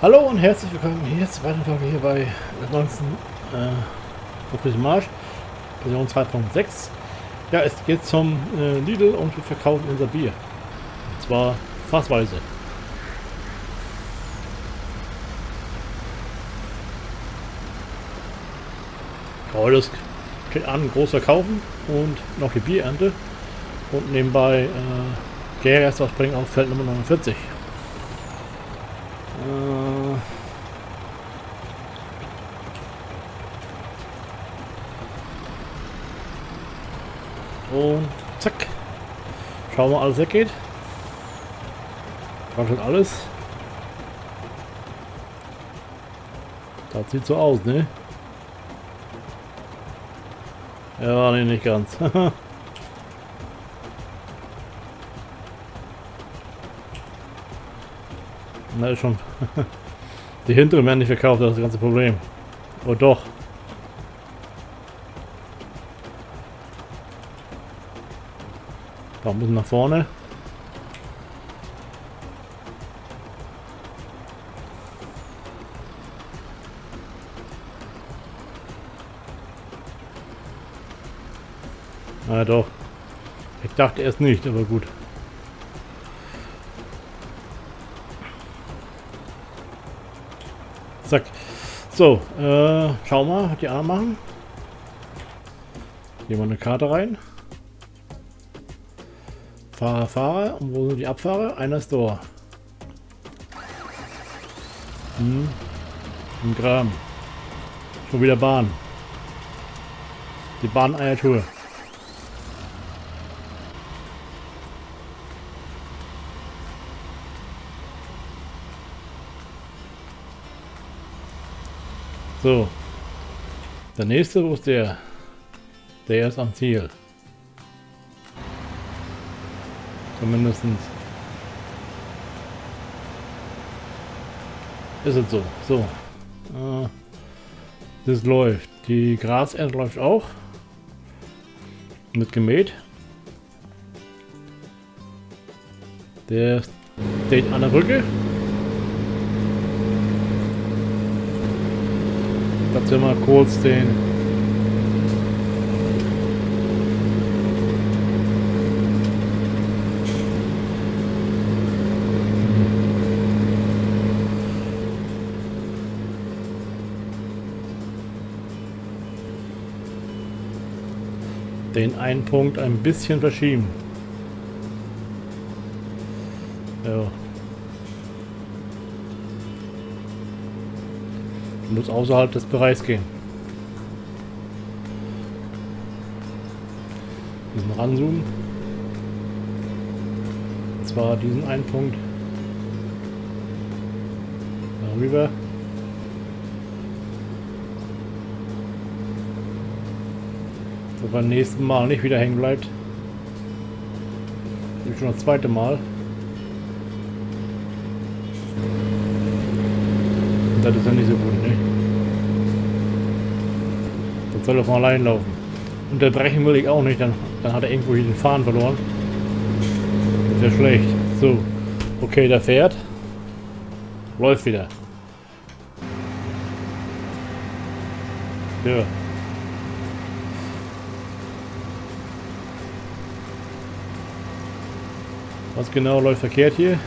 Hallo und herzlich willkommen hier zur weiteren Folge hier bei 19 äh, Marsch, Version 2.6. Ja, es geht zum äh, Lidl und wir verkaufen unser Bier. Und zwar fassweise. Oh, das steht an, groß verkaufen und noch die Bierernte. Und nebenbei äh, Gärrest ausbringen auf Feld Nummer 49. Und zack. Schauen wir, alles weggeht. War schon alles. Das sieht so aus, ne? Ja, nee, nicht ganz. Na, ist schon. Die hinteren werden nicht verkauft, das ist das ganze Problem. Oh doch. Da müssen nach vorne. Na doch. Ich dachte erst nicht, aber gut. Zack. So, äh, schau mal, die A machen. Nehmen wir eine Karte rein. Fahrer, Fahrer. Und wo sind die Abfahrer? Einer ist da. Hm. Im Graben. Schon wieder Bahn. Die Bahn-Eiertour. So. Der nächste, wo ist der? Der ist am Ziel. Zumindest ist es so. So. Äh, das läuft. Die Grasernte läuft auch. Mit gemäht. Der steht an der Rücke. Dazu mal kurz den den einen Punkt ein bisschen verschieben. Ja. Muss außerhalb des Bereichs gehen. Diesen ranzoomen. Und zwar diesen einen Punkt darüber. So beim nächsten Mal nicht wieder hängen bleibt. Das ist schon das zweite Mal. Und das ist ja nicht so gut, ne? Das soll er von allein laufen. Unterbrechen will ich auch nicht, dann, dann hat er irgendwo hier den Fahren verloren. Ist ja schlecht. So. Okay, der fährt. Läuft wieder. Ja. Was genau läuft verkehrt hier?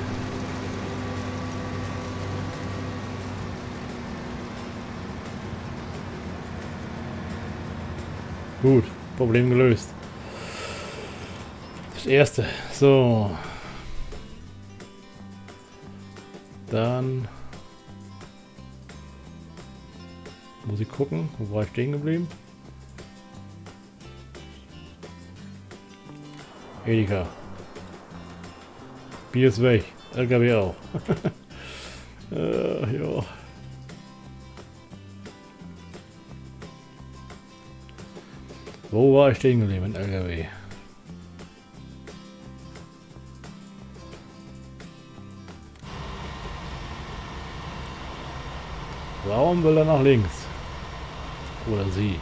Gut, Problem gelöst. Das erste. So. Dann muss ich gucken, wo war ich stehen geblieben? Edeka. Bier ist weg. LKW auch. äh, ja. Wo war ich stehen geblieben LKW? Warum will er nach links? Oder sie?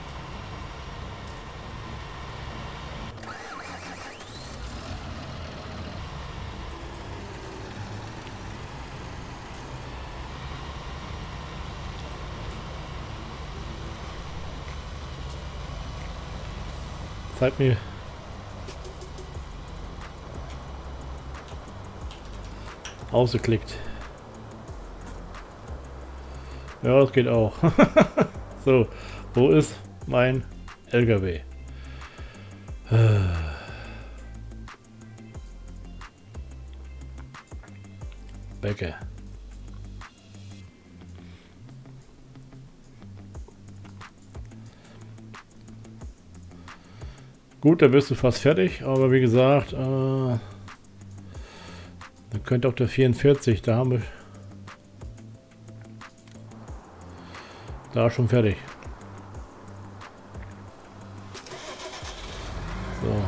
Zeig mir. Ausgeklickt. Ja, das geht auch. so, wo ist mein LKW? Becke. Gut, da bist du fast fertig, aber wie gesagt, äh, dann könnte auch der 44, da haben wir da schon fertig. So.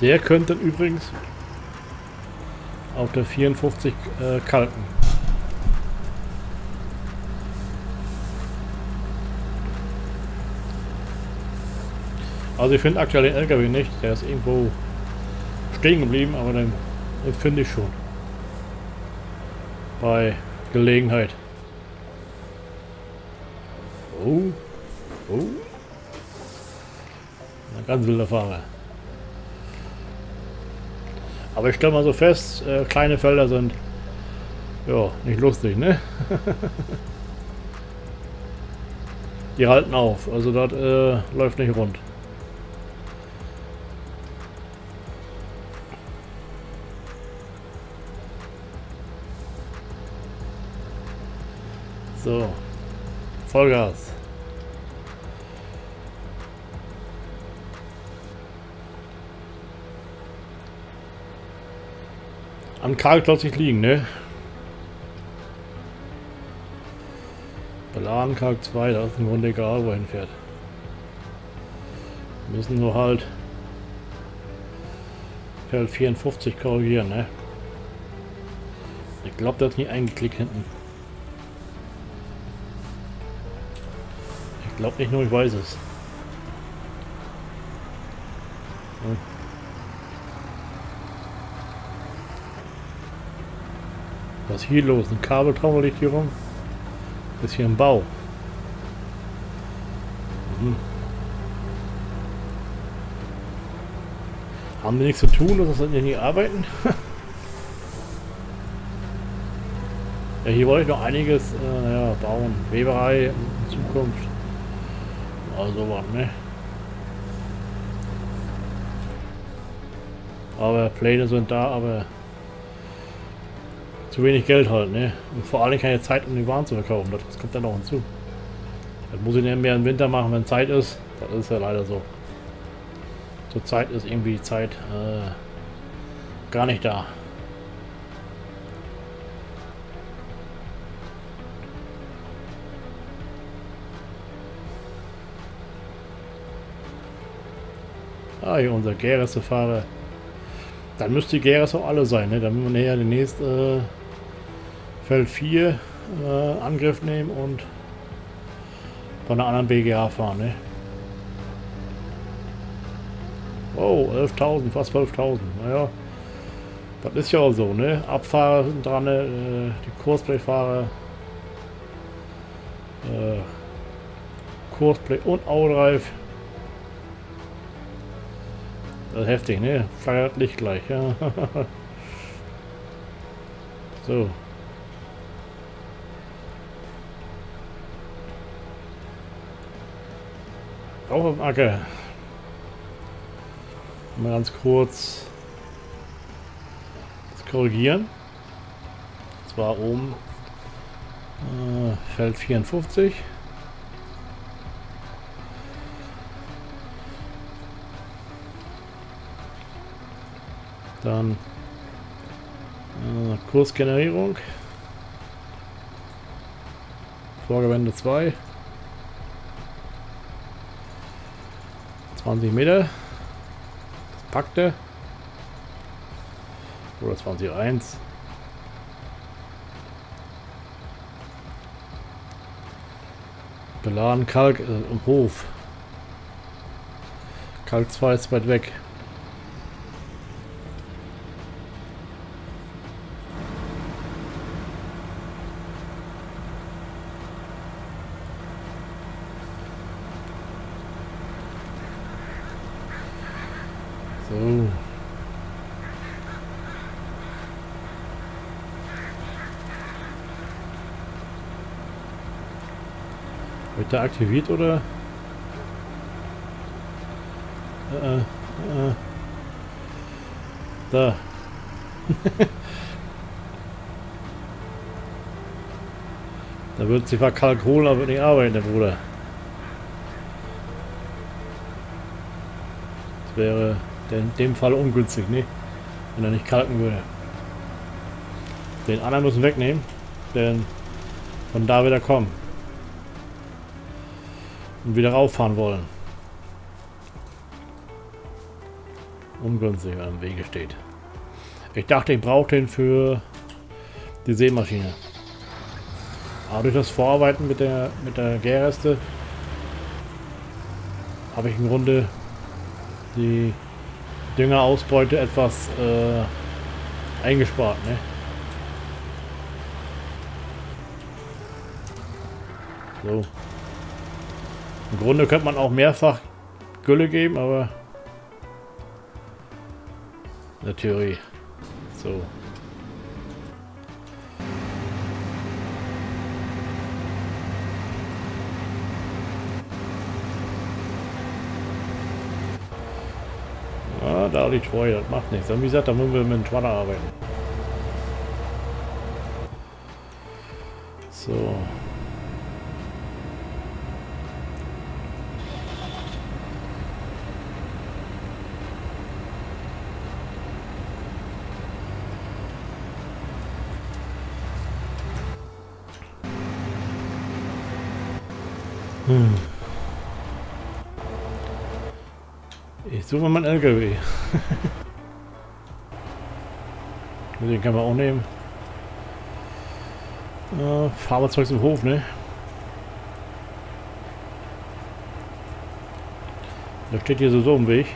Der könnte übrigens auf der 54 äh, kalten. Also ich finde aktuell den LKW nicht. Der ist irgendwo stehen geblieben, aber den, den finde ich schon. Bei Gelegenheit. Oh. Oh. Ein ganz wilder Fahrer. Aber ich stelle mal so fest, äh, kleine Felder sind ja nicht lustig, ne? Die halten auf, also dort äh, läuft nicht rund. So. Vollgas. Am Karl plötzlich liegen, ne? Beladen Kalk 2, da ist im Grunde egal, wohin fährt. Wir müssen nur halt Feld 54 korrigieren, ne? Ich glaube, das ist nicht eingeklickt hinten. Glaube nicht nur, ich weiß es. Hm. Was hier los? Ein Kabeltrommel liegt hier rum. Ist hier ein Bau. Mhm. Haben die nichts zu tun, dass das nicht arbeiten? ja, hier wollte ich noch einiges äh, ja, bauen. Weberei in Zukunft. Also was, ne? Aber Pläne sind da, aber zu wenig Geld halt, ne? Und vor allem keine Zeit, um die Waren zu verkaufen. Das kommt dann noch hinzu. Das muss ich dann mehr im Winter machen, wenn Zeit ist. Das ist ja leider so. Zur Zeit ist irgendwie Zeit äh, gar nicht da. Ah, hier unser Geresse-Fahrer. Dann müsste die Geres auch alle sein, ne? Müssen wir näher den nächsten äh, Feld 4 äh, Angriff nehmen und von einer anderen BGA fahren, ne? Oh, 11.000, fast 12.000. Naja, das ist ja auch so, ne? Abfahrer sind dran, ne? Äh, die Kursplay-Fahrer. Äh, Kursplay und Outdrive. Ist heftig, ne? Feiert Licht gleich, ja. so. Auf dem Acker. Mal ganz kurz das korrigieren. Und zwar oben äh, Feld 54. Dann äh, Kursgenerierung. Vorgewende 2. 20 Meter. Das packte. Oder 20.1. Beladen Kalk äh, im Hof. Kalk 2 ist weit weg. So. Wird der aktiviert oder? Äh, äh, äh. Da. da wird sich mal Kalk holen, aber nicht arbeiten, der Bruder. Das wäre in dem Fall ungünstig, ne? Wenn er nicht kalken würde. Den anderen müssen wegnehmen, denn von da wieder kommen und wieder rauffahren wollen. Ungünstig am Wege steht. Ich dachte, ich brauche den für die Seemaschine. Aber durch das Vorarbeiten mit der mit der Gärreste habe ich im Grunde die Düngerausbeute etwas äh, eingespart. Ne? So. Im Grunde könnte man auch mehrfach Gülle geben, aber in der Theorie. So. Ja, da liegt Freude, das macht nichts. Und wie gesagt, da müssen wir mit dem Schwatter arbeiten. So. Ich suche mal meinen LKW. Den kann man auch nehmen. Äh, wir zurück zum Hof, ne? Der steht hier so, so im Weg.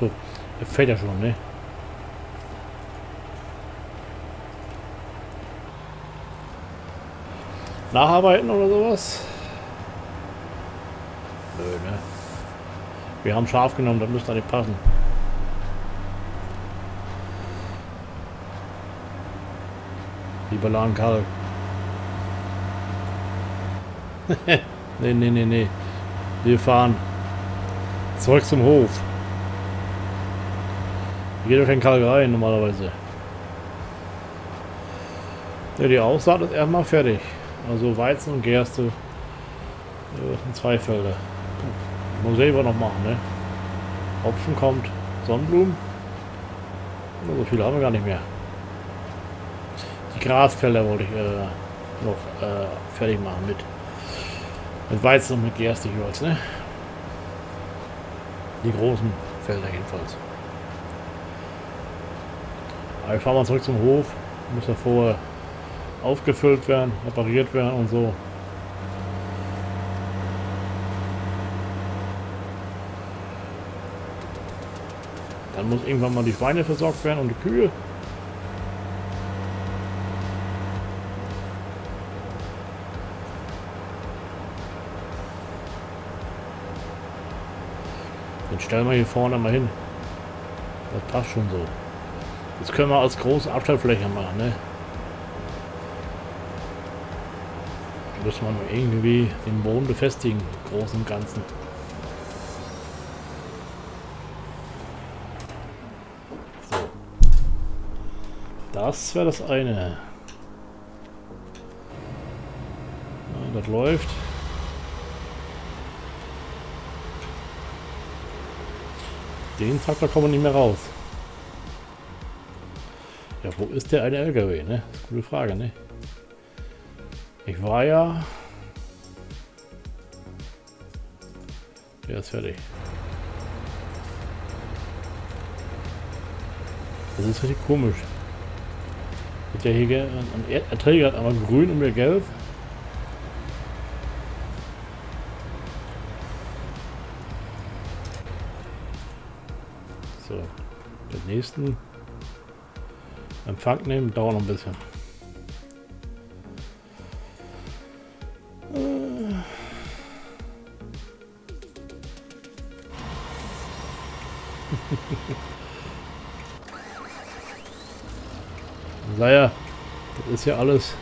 So, der fällt ja schon, ne? Nacharbeiten oder sowas? Nö, ne? Wir haben scharf genommen, das müsste nicht passen. Lieber Lahn Karl. nee, nee, nee, nee. Wir fahren zurück zum Hof. Hier geht doch kein Kalk rein normalerweise. Ja, die Aussaat ist erstmal fertig. Also Weizen und Gerste. Das sind zwei Felder. Muss selber noch machen, ne? Hopfen kommt. Sonnenblumen. So viel haben wir gar nicht mehr. Die Grasfelder wollte ich äh, noch äh, fertig machen mit, mit Weizen und mit Gerste jeweils, ne? Die großen Felder jedenfalls. Aber ich fahre mal zurück zum Hof. Muss ja vorher aufgefüllt werden, repariert werden und so. Dann muss irgendwann mal die Schweine versorgt werden und die Kühe. Jetzt stellen wir hier vorne mal hin. Das passt schon so. Das können wir als große Abstellfläche machen, ne? muss man irgendwie den Boden befestigen, Großen und Ganzen. Das wäre das eine. Ja, das läuft. Den Traktor kommen wir nicht mehr raus. Ja, wo ist der eine LKW, ne? Gute Frage, ne? Ich war ja... Der ist fertig. Das ist richtig komisch. Der hier ein Erträger hat einmal grün und mir gelb. So, den nächsten Empfang nehmen, dauert noch ein bisschen. naja, das ist ja alles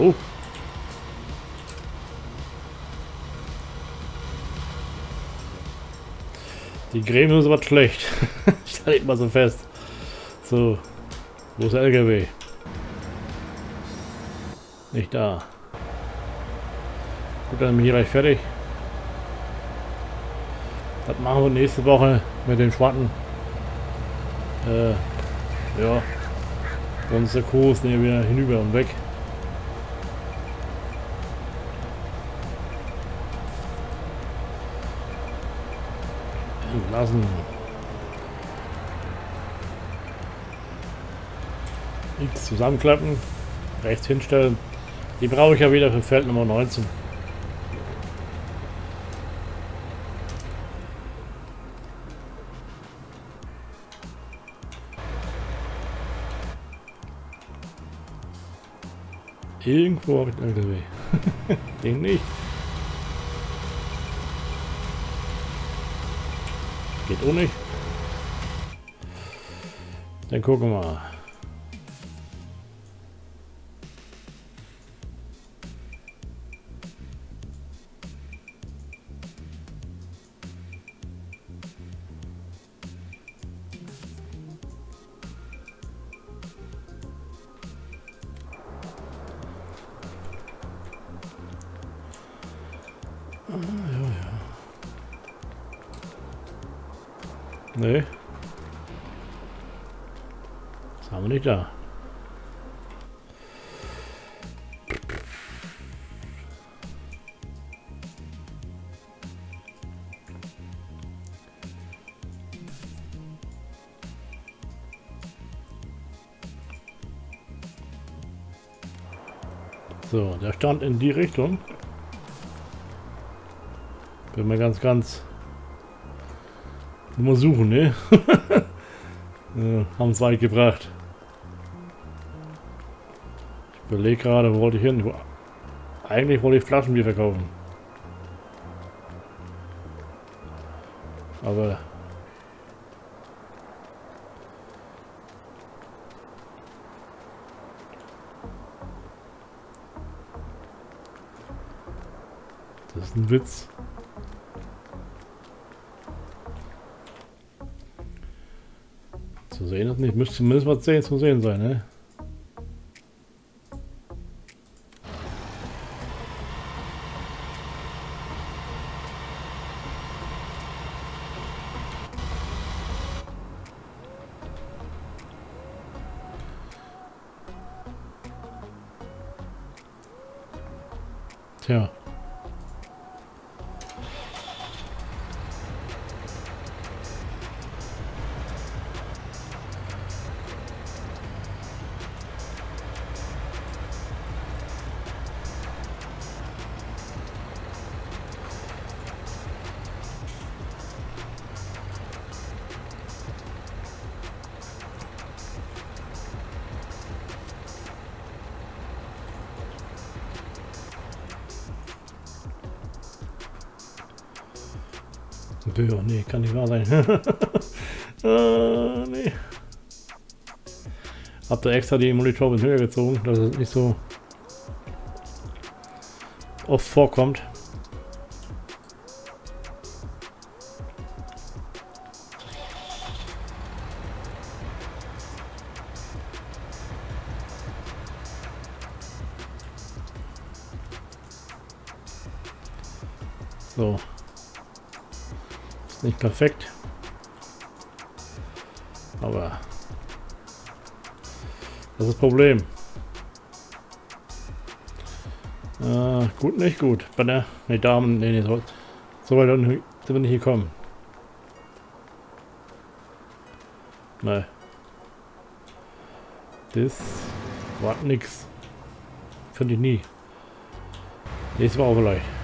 Oh. Die Gremie ist aber schlecht. ich mal so fest. So. Wo ist der LKW? Nicht da. Gut, dann bin ich gleich fertig. Das machen wir nächste Woche mit den Schwatten. Äh, ja. Sonst der Kurs nehmen wir hinüber und weg. lassen. X zusammenklappen, rechts hinstellen. Die brauche ich ja wieder für Feld Nummer 19. Irgendwo habe ich einen LKW. Den nicht. Geht auch nicht. Dann gucken wir mal. Haben wir nicht da. So, der stand in die Richtung. Bin mir ganz, ganz Mal suchen, ne? ja, haben es weit gebracht. Ich überlege gerade, wo wollte ich hin? Eigentlich wollte ich Flaschenbier verkaufen. Aber... Das ist ein Witz. Zu sehen ist nicht. Müsste zumindest was sehen, zu sehen sein, ne? yeah. Böhr, nee, kann nicht wahr sein. ah, nee. Hab da extra die Monitor in höher gezogen, dass es nicht so oft vorkommt. Perfekt. Aber das ist das Problem. Äh, gut, nicht gut. Bei der ne, Damen, nee, nee, so, so weit sind wir nicht gekommen. Ne. Das war nix. Finde ich nie. Nächstes Mal auch vielleicht.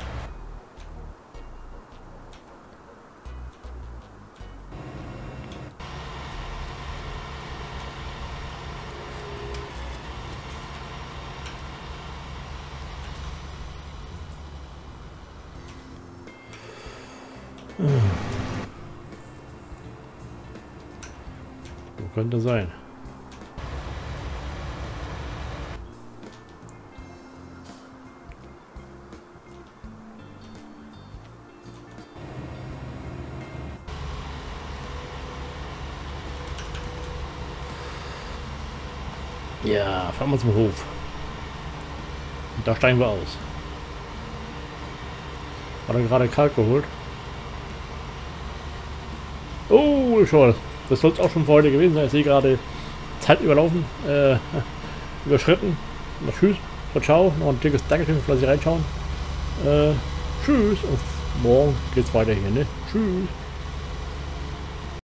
Ja, fahren wir zum Hof. Und da steigen wir aus. Hat er gerade Kalk geholt? Oh, schon. Das soll es auch schon für heute gewesen sein. Ich sehe gerade Zeit überlaufen, äh, überschritten. Na, tschüss, ciao, ciao. Noch ein dickes Dankeschön, Sie reinschauen. Äh, tschüss und morgen geht's weiter hier, ne? Tschüss.